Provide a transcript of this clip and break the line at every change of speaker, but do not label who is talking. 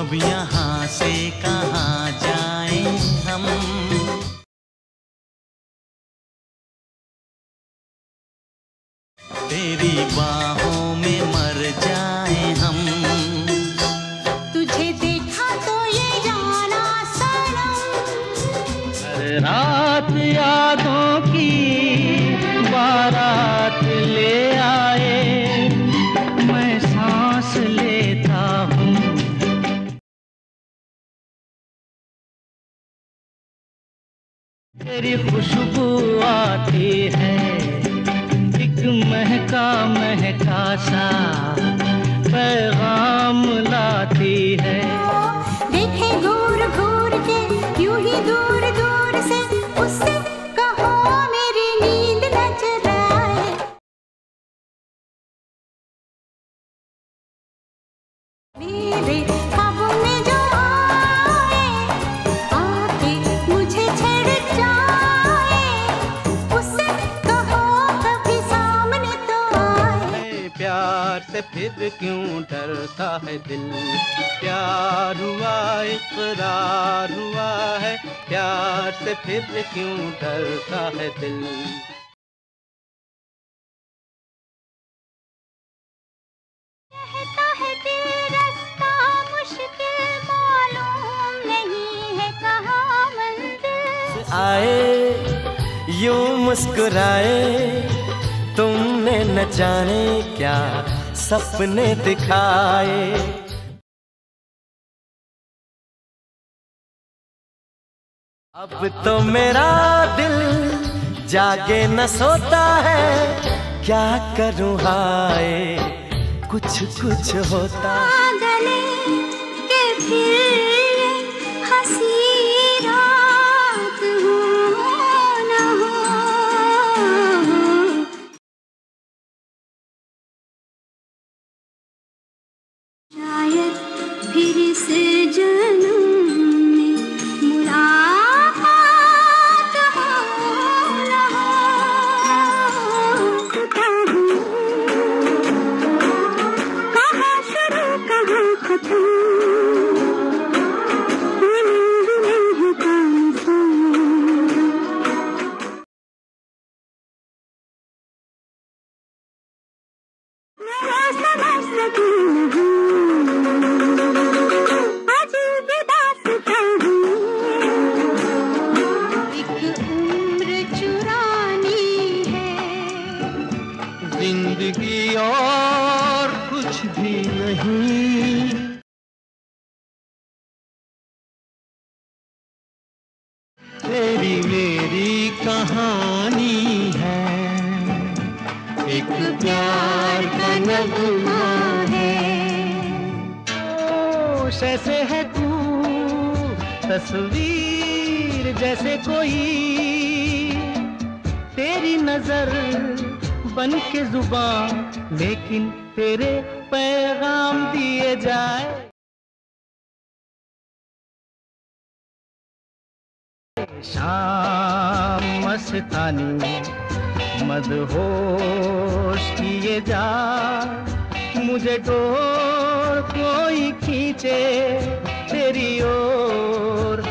अब यहाँ से कहाँ जाए हम? तेरी बाहों में मर जाए हम।
तुझे देखा तो ये जाना सनम
रात यादों तेरी खुशबू आती है। एक महका महका सा पैगाम प्यार से फिर क्यों डरता है दिल? प्यार हुआ इकरार हुआ है। प्यार से फिर क्यों डरता है दिल?
कहता है दिल रास्ता मुश्किल मालूम नहीं है कहाँ मंजिल।
आए यूँ मुस्कुराए तुमने न जाने क्या सपने दिखाए। अब तो मेरा दिल जागे न सोता है, क्या करूँ हाय? कुछ कुछ होता।
के फिर हँसी फिर से जन्म में मुलाकात हो कहाँ शुरू कहाँ खत्म?
ज़िंदगी और कुछ भी नहीं। तेरी मेरी कहानी है। एक प्यार का नगमा है। ऐसे है तू, तस्वीर जैसे कोई। तेरी नज़र बन के ज़ुबान, लेकिन तेरे पैगाम दिए जाए। शाम मस्तानी, मदहोश किए जा। मुझे डोर कोई खींचे, तेरी ओर